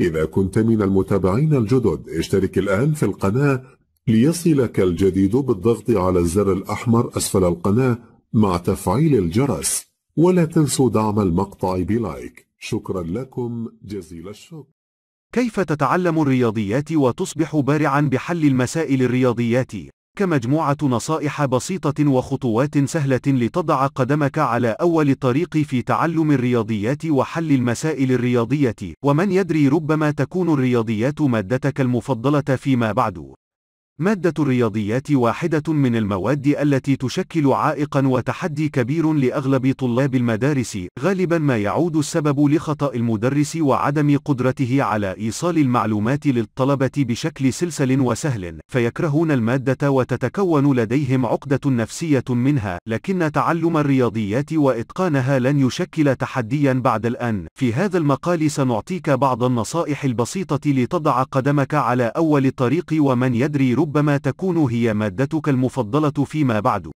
إذا كنت من المتابعين الجدد اشترك الآن في القناة ليصلك الجديد بالضغط على الزر الأحمر أسفل القناة مع تفعيل الجرس. ولا تنسوا دعم المقطع بلايك. شكرا لكم. جزيل الشكر. كيف تتعلم الرياضيات وتصبح بارعا بحل المسائل الرياضيات؟ كمجموعة نصائح بسيطة وخطوات سهلة لتضع قدمك على أول الطريق في تعلم الرياضيات وحل المسائل الرياضية ومن يدري ربما تكون الرياضيات مادتك المفضلة فيما بعد. مادة الرياضيات واحدة من المواد التي تشكل عائقا وتحدي كبير لأغلب طلاب المدارس، غالبا ما يعود السبب لخطأ المدرس وعدم قدرته على إيصال المعلومات للطلبة بشكل سلسل وسهل، فيكرهون المادة وتتكون لديهم عقدة نفسية منها، لكن تعلم الرياضيات وإتقانها لن يشكل تحديا بعد الآن. في هذا المقال سنعطيك بعض النصائح البسيطة لتضع قدمك على أول الطريق ومن يدري ربما ربما تكون هي مادتك المفضلة فيما بعد.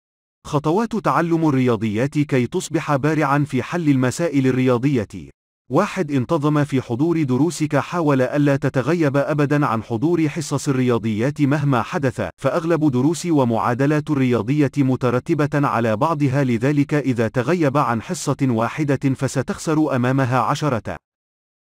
خطوات تعلم الرياضيات كي تصبح بارعا في حل المسائل الرياضية. واحد انتظم في حضور دروسك حاول ألا تتغيب أبدا عن حضور حصص الرياضيات مهما حدث، فأغلب دروس ومعادلات الرياضية مترتبة على بعضها لذلك إذا تغيب عن حصة واحدة فستخسر أمامها عشرة.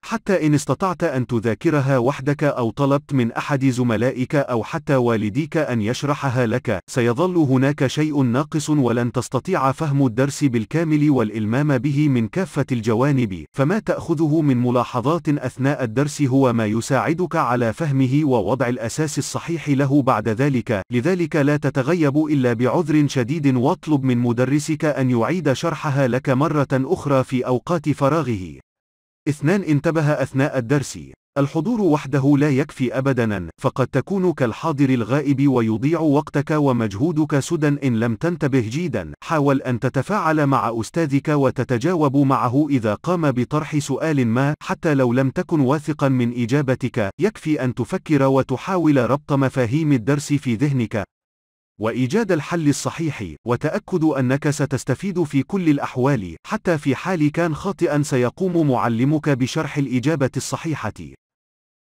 حتى إن استطعت أن تذاكرها وحدك أو طلبت من أحد زملائك أو حتى والديك أن يشرحها لك، سيظل هناك شيء ناقص ولن تستطيع فهم الدرس بالكامل والإلمام به من كافة الجوانب، فما تأخذه من ملاحظات أثناء الدرس هو ما يساعدك على فهمه ووضع الأساس الصحيح له بعد ذلك، لذلك لا تتغيب إلا بعذر شديد واطلب من مدرسك أن يعيد شرحها لك مرة أخرى في أوقات فراغه. اثنان انتبه أثناء الدرس. الحضور وحده لا يكفي أبدا، فقد تكون كالحاضر الغائب ويضيع وقتك ومجهودك سدى إن لم تنتبه جيدا. حاول أن تتفاعل مع أستاذك وتتجاوب معه إذا قام بطرح سؤال ما، حتى لو لم تكن واثقا من إجابتك، يكفي أن تفكر وتحاول ربط مفاهيم الدرس في ذهنك، وإيجاد الحل الصحيح، وتأكد أنك ستستفيد في كل الأحوال، حتى في حال كان خاطئا سيقوم معلمك بشرح الإجابة الصحيحة.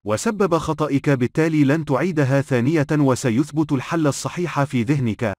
وسبب خطئك بالتالي لن تعيدها ثانية وسيثبت الحل الصحيح في ذهنك.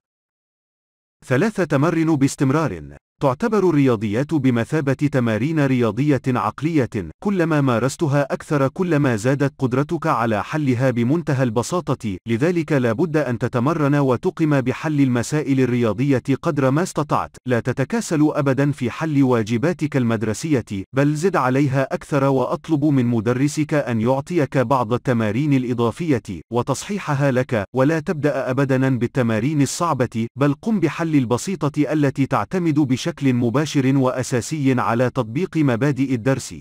ثلاثة تمرن باستمرار. تعتبر الرياضيات بمثابة تمارين رياضية عقلية، كلما مارستها أكثر كلما زادت قدرتك على حلها بمنتهى البساطة، لذلك لا بد أن تتمرن وتقم بحل المسائل الرياضية قدر ما استطعت، لا تتكاسل أبدا في حل واجباتك المدرسية، بل زد عليها أكثر وأطلب من مدرسك أن يعطيك بعض التمارين الإضافية، وتصحيحها لك، ولا تبدأ أبدا بالتمارين الصعبة، بل قم بحل البسيطة التي تعتمد بشكل بشكل مباشر وأساسي على تطبيق مبادئ الدرس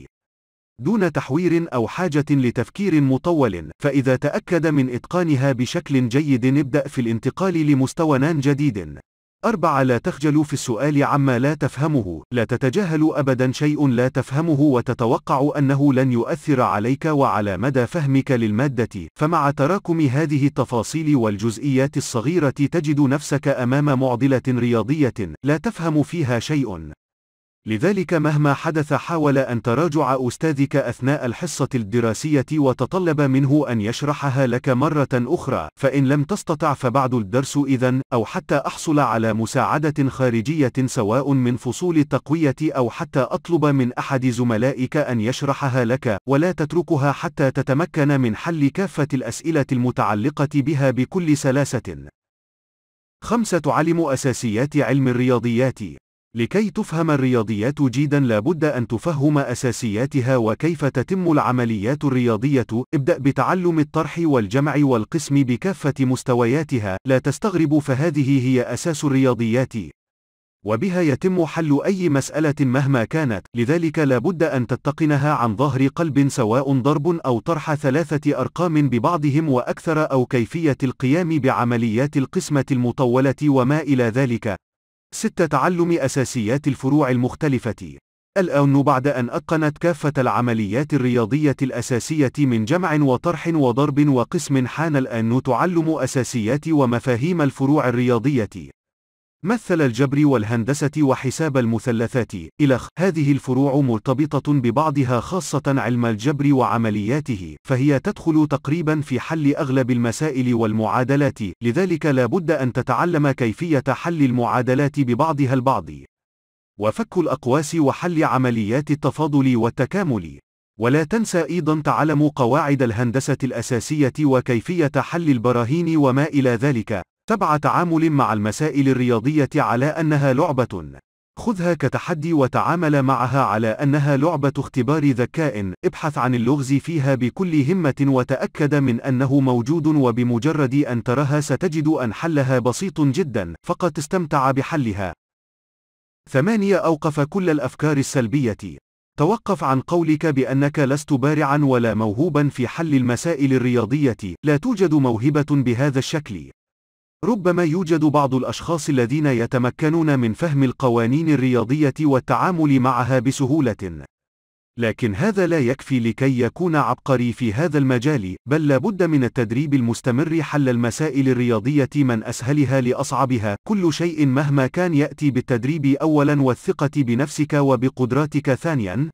دون تحوير أو حاجة لتفكير مطول، فإذا تأكد من إتقانها بشكل جيد ابدأ في الانتقال لمستوى جديد. أربعة لا تخجل في السؤال عما لا تفهمه، لا تتجاهل أبدا شيء لا تفهمه وتتوقع أنه لن يؤثر عليك وعلى مدى فهمك للمادة، فمع تراكم هذه التفاصيل والجزئيات الصغيرة تجد نفسك أمام معضلة رياضية، لا تفهم فيها شيء. لذلك مهما حدث حاول أن تراجع أستاذك أثناء الحصة الدراسية وتطلب منه أن يشرحها لك مرة أخرى، فإن لم تستطع فبعد الدرس إذا، أو حتى أحصل على مساعدة خارجية سواء من فصول التقوية أو حتى أطلب من أحد زملائك أن يشرحها لك، ولا تتركها حتى تتمكن من حل كافة الأسئلة المتعلقة بها بكل سلاسة. خمسة علم أساسيات علم الرياضيات لكي تفهم الرياضيات جيدا لابد أن تفهم أساسياتها وكيف تتم العمليات الرياضية، ابدأ بتعلم الطرح والجمع والقسم بكافة مستوياتها، لا تستغرب فهذه هي أساس الرياضيات. وبها يتم حل أي مسألة مهما كانت، لذلك لابد أن تتقنها عن ظهر قلب سواء ضرب أو طرح ثلاثة أرقام ببعضهم وأكثر أو كيفية القيام بعمليات القسمة المطولة وما إلى ذلك. 6. تعلم أساسيات الفروع المختلفة. الآن بعد أن أتقنت كافة العمليات الرياضية الأساسية من جمع وطرح وضرب وقسم حان الآن تعلم أساسيات ومفاهيم الفروع الرياضية. مثل الجبر والهندسة وحساب المثلثات. إلخ هذه الفروع مرتبطة ببعضها خاصة علم الجبر وعملياته فهي تدخل تقريبا في حل أغلب المسائل والمعادلات لذلك لا بد أن تتعلم كيفية حل المعادلات ببعضها البعض. وفك الأقواس وحل عمليات التفاضل والتكامل. ولا تنسى أيضا تعلم قواعد الهندسة الأساسية وكيفية حل البراهين وما إلى ذلك. تبع تعامل مع المسائل الرياضية على أنها لعبة. خذها كتحدي وتعامل معها على أنها لعبة اختبار ذكاء، ابحث عن اللغز فيها بكل همة وتأكد من أنه موجود وبمجرد أن تراها ستجد أن حلها بسيط جدا، فقط استمتع بحلها. ثمانية أوقف كل الأفكار السلبية. توقف عن قولك بأنك لست بارعا ولا موهوبا في حل المسائل الرياضية، لا توجد موهبة بهذا الشكل. ربما يوجد بعض الأشخاص الذين يتمكنون من فهم القوانين الرياضية والتعامل معها بسهولة. لكن هذا لا يكفي لكي يكون عبقري في هذا المجال، بل لابد من التدريب المستمر حل المسائل الرياضية من أسهلها لأصعبها، كل شيء مهما كان يأتي بالتدريب أولا والثقة بنفسك وبقدراتك ثانيا،